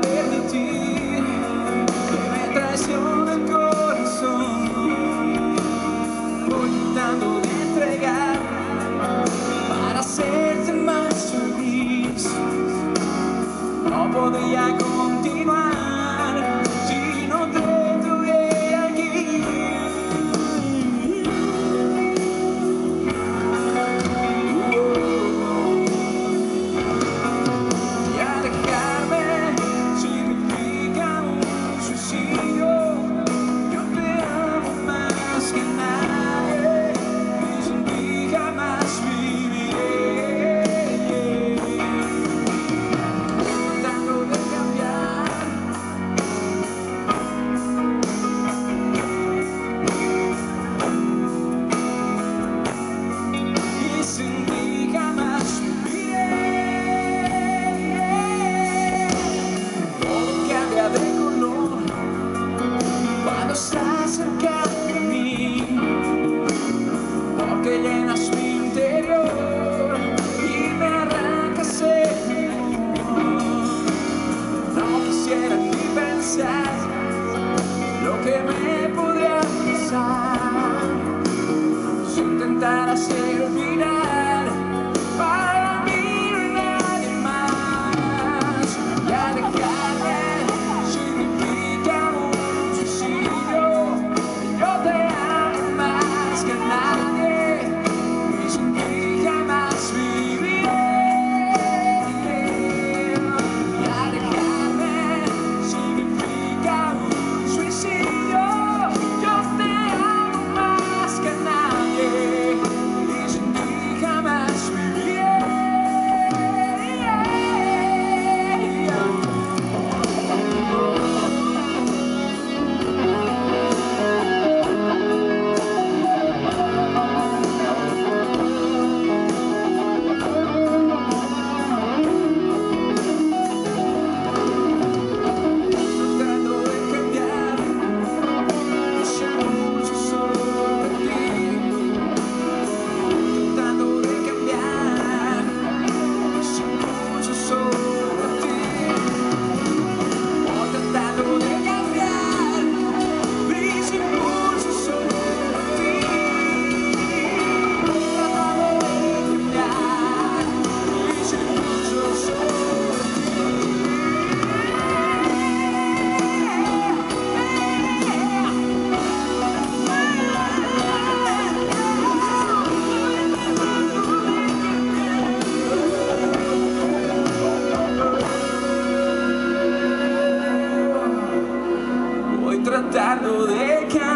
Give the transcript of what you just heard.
permitir que me traicione el corazón. Voy tratando de entregar para hacerte más feliz. No podía continuar. Intentar hacer olvidar I know they can't